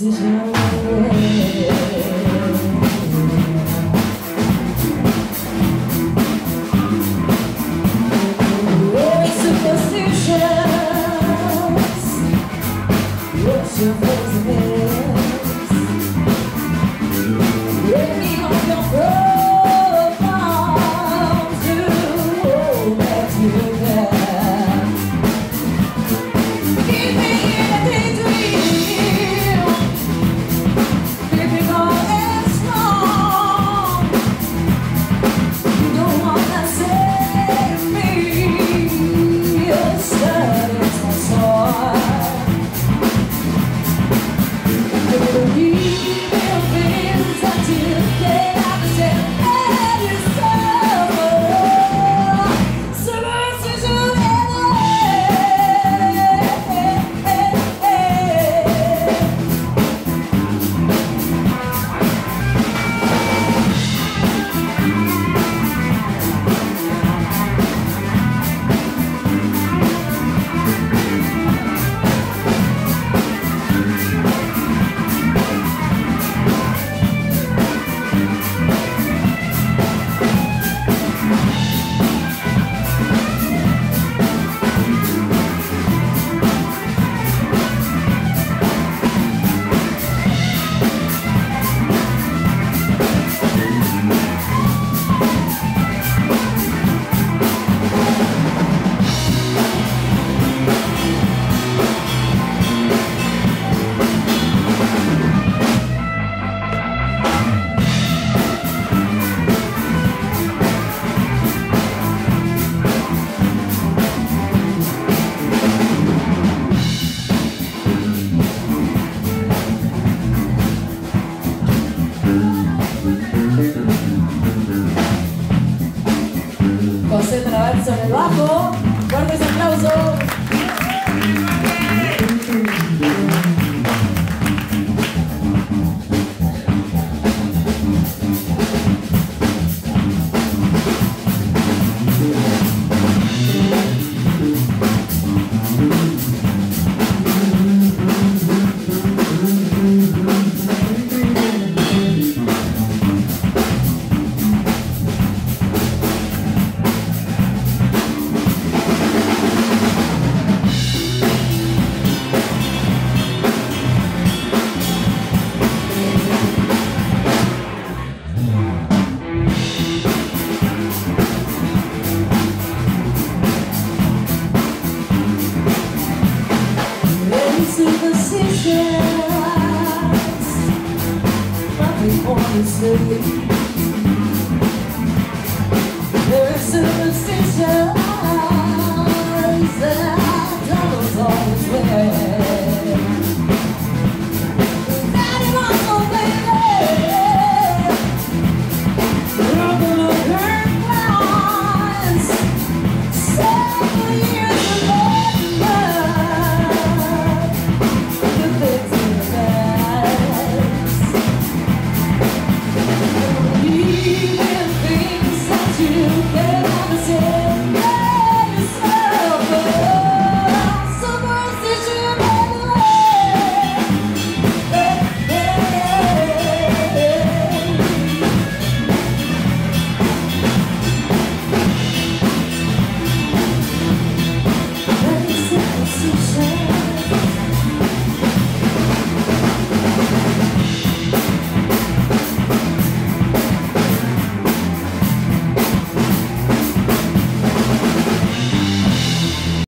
decision. Edson el bajo. sleep